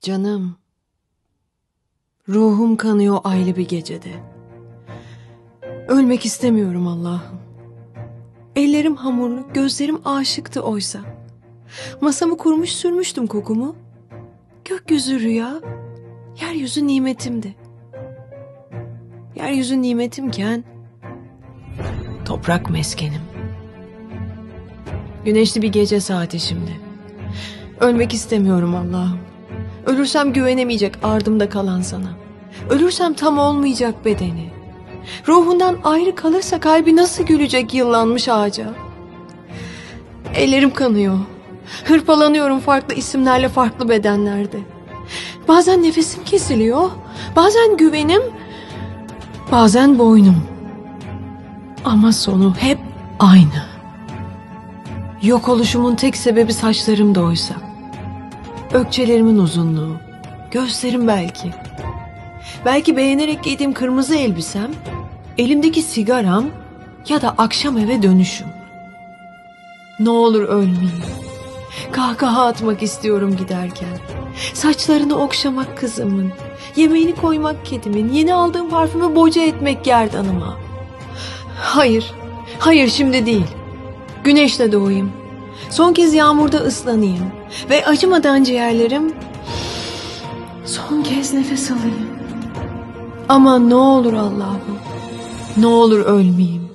Canım. Ruhum kanıyor ayrı bir gecede. Ölmek istemiyorum Allah'ım. Ellerim hamurlu, gözlerim aşıktı oysa. Masamı kurmuş sürmüştüm kokumu. Gökyüzü rüya, yeryüzü nimetimdi. Yeryüzü nimetimken toprak meskenim. Güneşli bir gece saati şimdi. Ölmek istemiyorum Allah'ım. Ölürsem güvenemeyecek ardımda kalan sana. Ölürsem tam olmayacak bedeni. Ruhundan ayrı kalırsa kalbi nasıl gülecek yıllanmış ağaca? Ellerim kanıyor. Hırpalanıyorum farklı isimlerle farklı bedenlerde. Bazen nefesim kesiliyor. Bazen güvenim. Bazen boynum. Ama sonu hep aynı. Yok oluşumun tek sebebi saçlarım da oysa. Ökçelerimin uzunluğu, gözlerim belki. Belki beğenerek giydiğim kırmızı elbisem, elimdeki sigaram ya da akşam eve dönüşüm. Ne olur ölmeyeyim. Kahkaha atmak istiyorum giderken. Saçlarını okşamak kızımın, yemeğini koymak kedimin, yeni aldığım parfümü boca etmek gerdanıma. Hayır, hayır şimdi değil. Güneşle doğayım. Son kez yağmurda ıslanayım. Ve acımadan ciğerlerim son kez nefes alayım. Ama ne olur Allah'ım. Ne olur ölmeyeyim.